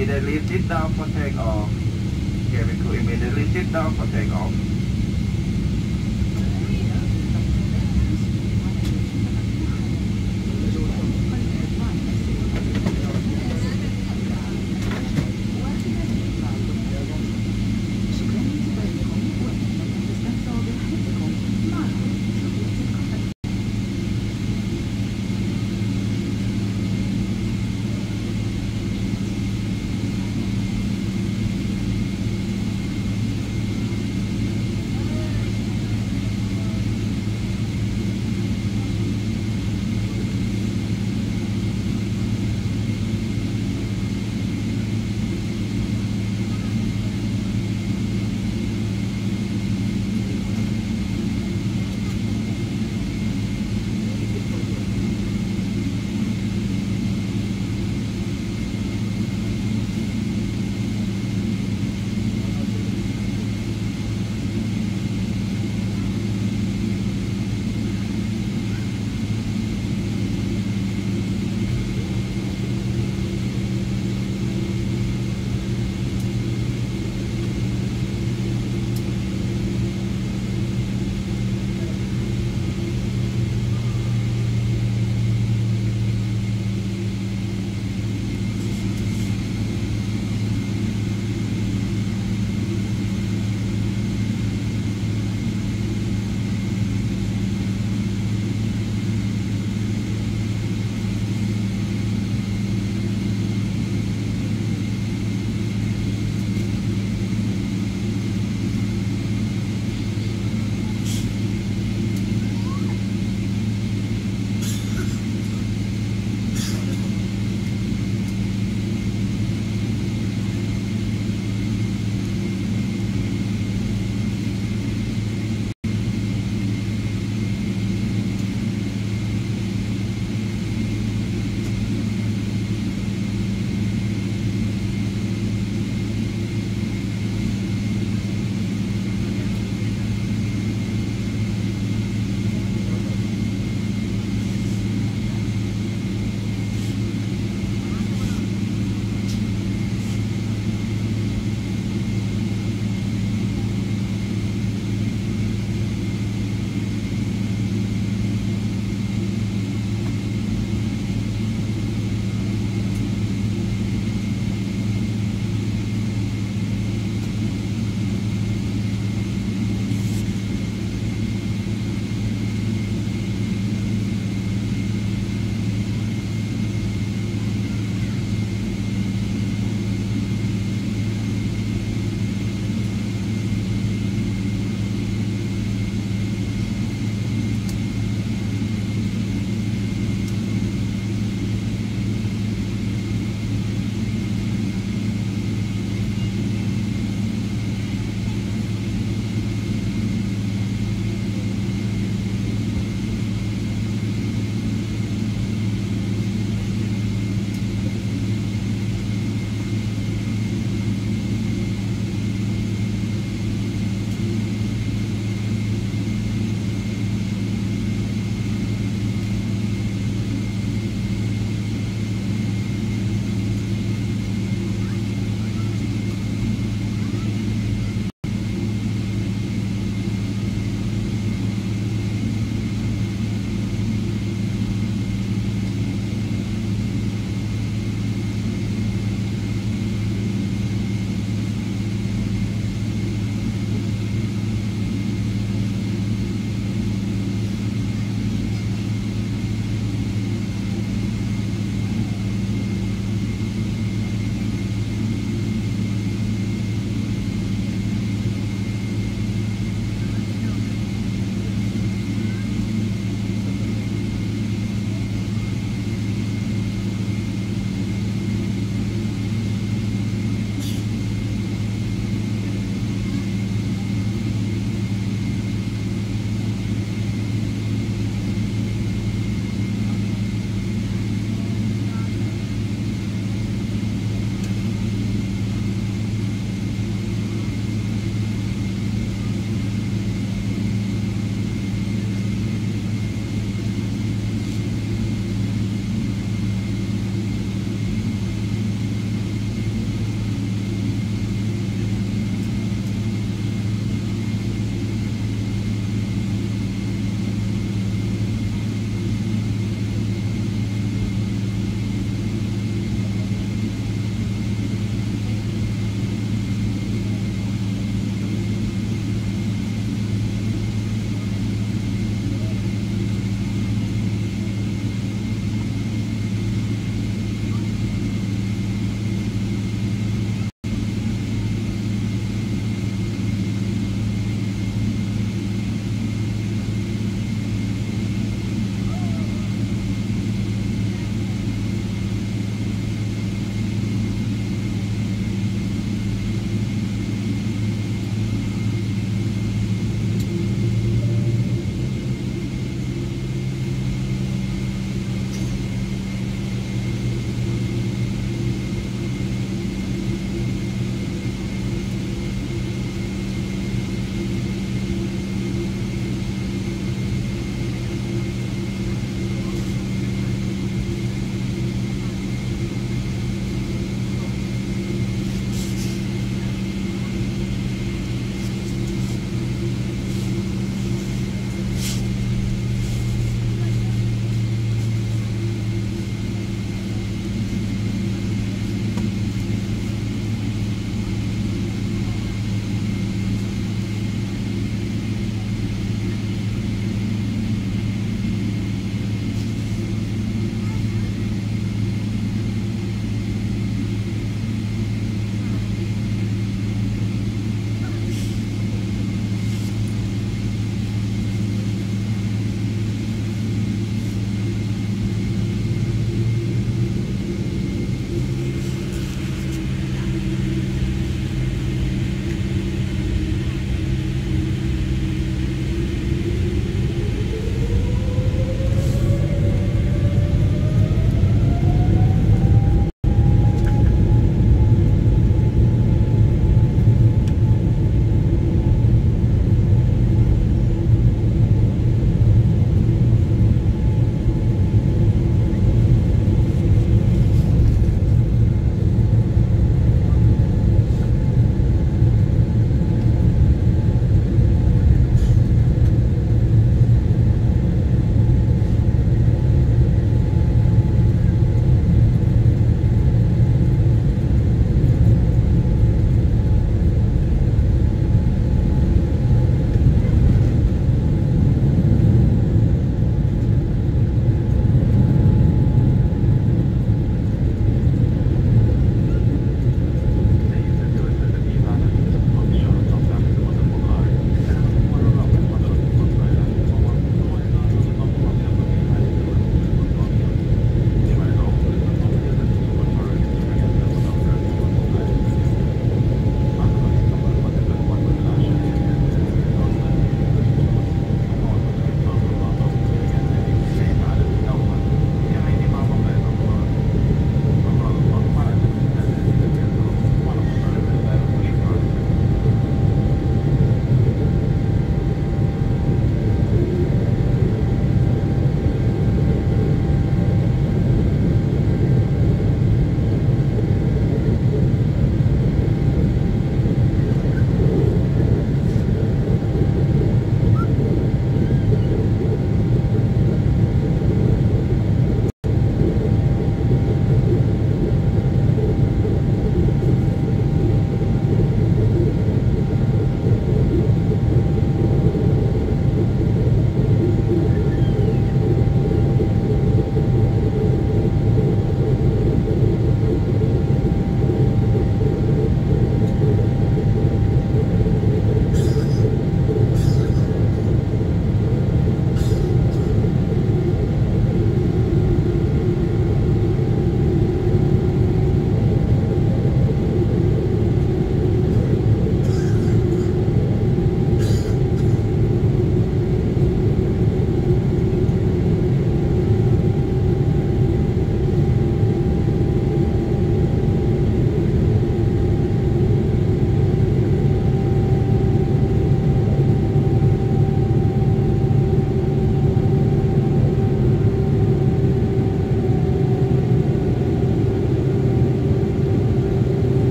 Immediately sit down for takeoff. Cabin crew immediately sit down for takeoff.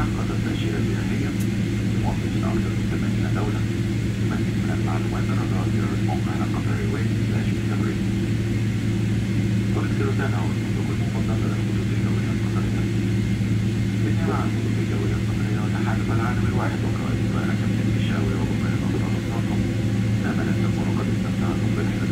نقضت تأشيرة سياحية لمواقف أكثر من 80 دولة تمثل من المعلومات الرئيسية الموقع لقب الرواية سلاش التمرين واختيارتان هو الفندق المفضل للخطوط الجوية القطرية اتباع الخطوط الجوية القطرية وتحالف العالم الواحد وقائد كابتن الشاوي وبقية أفضل الطاقم لا أن أن قد استمتعتم بالحرص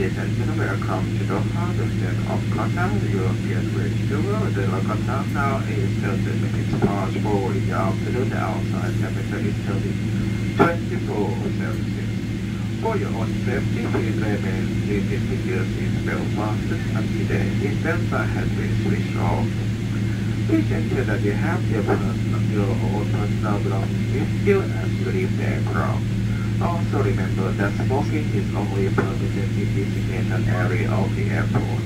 Ladies and gentlemen, welcome to Doha, the state of Qatar, European Tour. The local now is 30 minutes past 4 in the afternoon. The outside temperature is 30, 24 Celsius. For your own safety, please remain seated with your seatbelt fastened until the seatbelt has been switched off. Please ensure that you have your your own personal belongings you you leave the aircraft. Also remember that smoking is only permitted in designated area of the airport.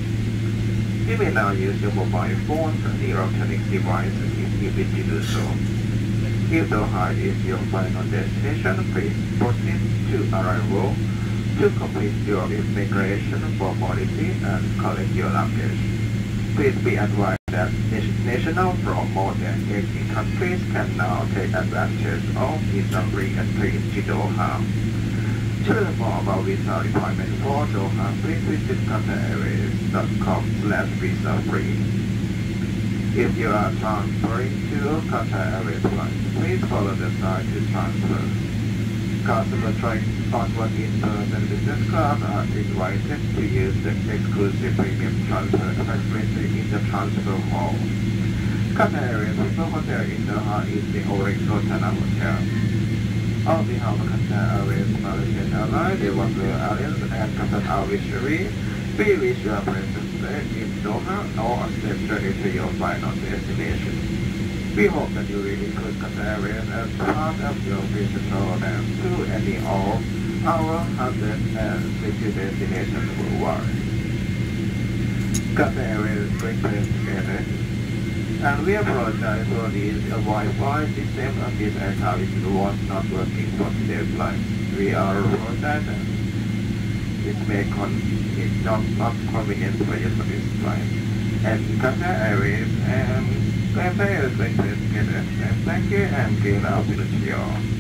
You may now use your mobile phone and electronic devices if you wish to do so. If Doha is your final destination, please proceed to arrival to complete your immigration formality and collect your luggage. Please be advised that nationals from more than 80 countries can now take advantage of visa-free entry into Doha. To learn more about visa requirements for Doha, please visit qatarairways.com slash visa-free. If you are transferring to Qatar Airways flight, please follow the sign to transfer. Customers trying onward in person business class are invited to use the exclusive premium transfer facility in the transfer hall. Airways People Hotel in Doha is the Oryx Rotana Hotel. On behalf of Qatar Airways, Malaysian Airlines, the oneworld Alliance, and Qatar Airways, we wish you a pleasant stay in Doha or a safe journey to your final destination. We hope that you really could Qatar Airways as part of your visit program to any of our 160 destinations worldwide. Qatar Airways great place together. And we apologize for this Wi-Fi system of this aircraft was not working for today's flight. We are apologizing. It may con it's not, not convenient for you for this flight. And Qatar Airways and Qatar Airways. Thank you and good afternoon to you all.